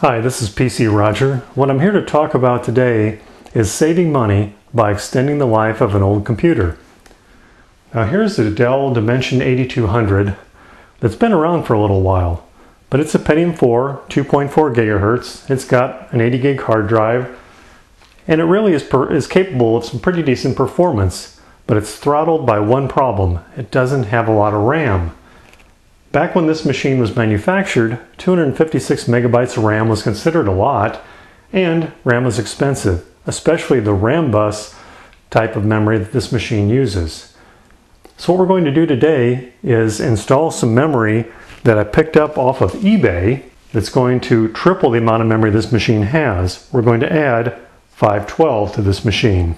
Hi, this is PC Roger. What I'm here to talk about today is saving money by extending the life of an old computer. Now here's a Dell Dimension 8200 that's been around for a little while, but it's a Pentium 4, 2.4 gigahertz. It's got an 80 gig hard drive, and it really is, is capable of some pretty decent performance, but it's throttled by one problem. It doesn't have a lot of RAM. Back when this machine was manufactured, 256 megabytes of RAM was considered a lot, and RAM was expensive, especially the RAMBUS type of memory that this machine uses. So what we're going to do today is install some memory that I picked up off of eBay that's going to triple the amount of memory this machine has. We're going to add 512 to this machine.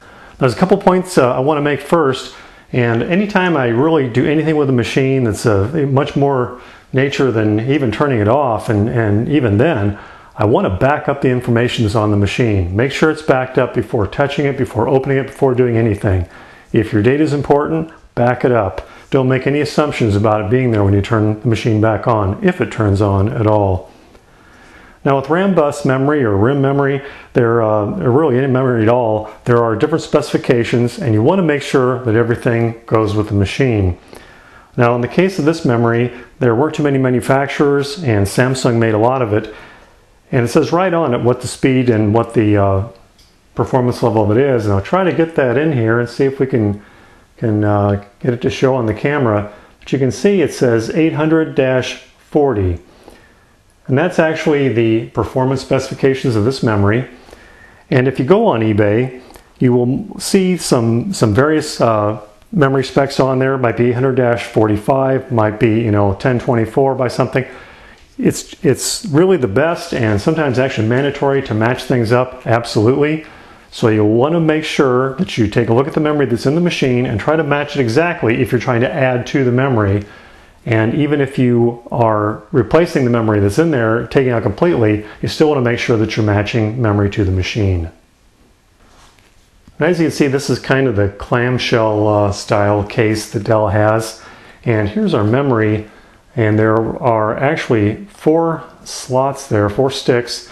Now, There's a couple points uh, I want to make first. And anytime I really do anything with a machine that's a much more nature than even turning it off, and, and even then, I want to back up the information that's on the machine. Make sure it's backed up before touching it, before opening it, before doing anything. If your data is important, back it up. Don't make any assumptions about it being there when you turn the machine back on, if it turns on at all. Now with RAMBUS memory or RIMM memory, there, uh, really any memory at all, there are different specifications and you want to make sure that everything goes with the machine. Now in the case of this memory, there weren't too many manufacturers and Samsung made a lot of it. And it says right on it what the speed and what the uh, performance level of it is. And I'll try to get that in here and see if we can, can uh, get it to show on the camera. But you can see it says 800-40. And that's actually the performance specifications of this memory. And if you go on eBay, you will see some, some various uh, memory specs on there. It might be 800-45, might be, you know, 1024 by something. It's, it's really the best and sometimes actually mandatory to match things up, absolutely. So you'll want to make sure that you take a look at the memory that's in the machine and try to match it exactly if you're trying to add to the memory and even if you are replacing the memory that's in there, taking out completely, you still want to make sure that you're matching memory to the machine. And as you can see, this is kind of the clamshell uh, style case that Dell has. And here's our memory. And there are actually four slots there, four sticks.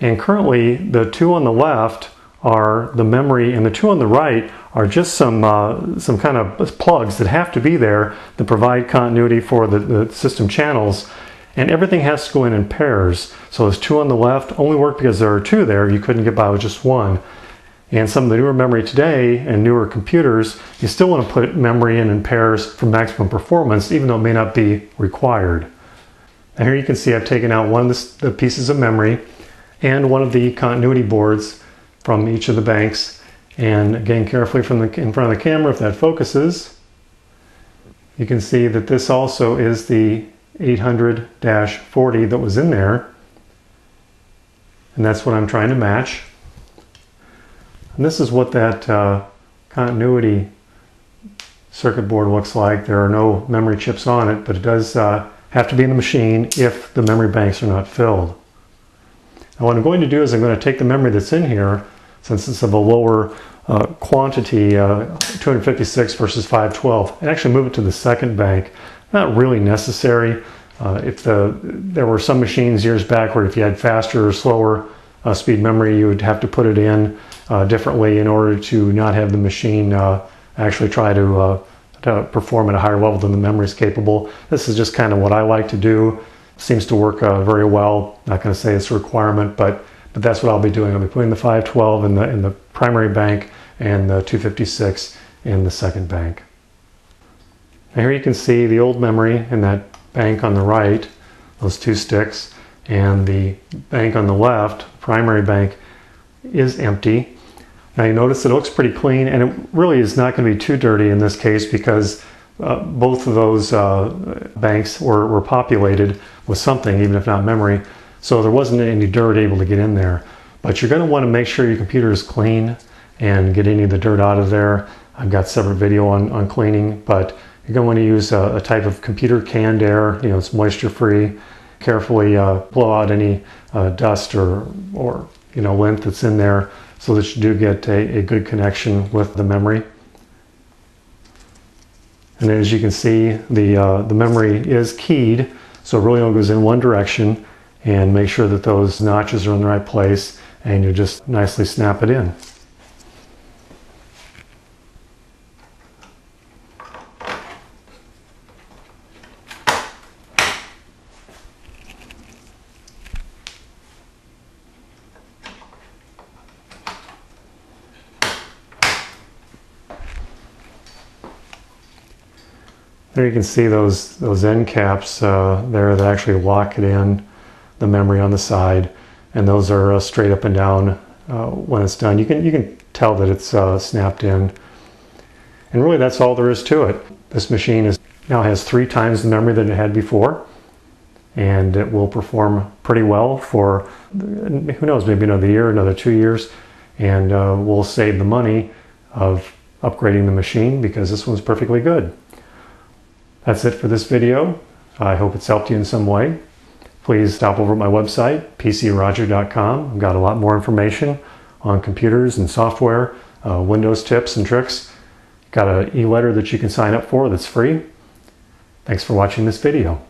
And currently the two on the left are the memory and the two on the right are just some uh, some kind of plugs that have to be there that provide continuity for the, the system channels. And everything has to go in in pairs. So those two on the left only work because there are two there. You couldn't get by with just one. And some of the newer memory today and newer computers you still want to put memory in in pairs for maximum performance even though it may not be required. And here you can see I've taken out one of the pieces of memory and one of the continuity boards from each of the banks. And again, carefully from the in front of the camera, if that focuses, you can see that this also is the 800-40 that was in there. And that's what I'm trying to match. And this is what that uh, continuity circuit board looks like. There are no memory chips on it, but it does uh, have to be in the machine if the memory banks are not filled. Now what I'm going to do is I'm going to take the memory that's in here since it's of a lower uh, quantity, uh, 256 versus 512, and actually move it to the second bank. Not really necessary. Uh, if the there were some machines years back where if you had faster or slower uh, speed memory, you would have to put it in uh, differently in order to not have the machine uh, actually try to, to perform at a higher level than the memory is capable. This is just kind of what I like to do. Seems to work very well. Not going to say it's a requirement, but but that's what I'll be doing. I'll be putting the 512 in the, in the primary bank and the 256 in the second bank. Now here you can see the old memory in that bank on the right, those two sticks, and the bank on the left, primary bank, is empty. Now you notice it looks pretty clean and it really is not going to be too dirty in this case because uh, both of those uh, banks were, were populated with something, even if not memory. So there wasn't any dirt able to get in there. But you're going to want to make sure your computer is clean and get any of the dirt out of there. I've got separate video on, on cleaning, but you're going to want to use a, a type of computer canned air, you know, it's moisture free. Carefully uh, blow out any uh, dust or, or, you know, lint that's in there so that you do get a, a good connection with the memory. And as you can see, the, uh, the memory is keyed, so it really only goes in one direction and make sure that those notches are in the right place and you just nicely snap it in. There you can see those those end caps uh, there that actually lock it in, the memory on the side, and those are uh, straight up and down uh, when it's done. You can you can tell that it's uh, snapped in, and really that's all there is to it. This machine is now has three times the memory that it had before, and it will perform pretty well for who knows maybe another year, another two years, and uh, we'll save the money of upgrading the machine because this one's perfectly good. That's it for this video. I hope it's helped you in some way. Please stop over at my website, pcroger.com. I've got a lot more information on computers and software, uh, Windows tips and tricks. Got an e-letter that you can sign up for that's free. Thanks for watching this video.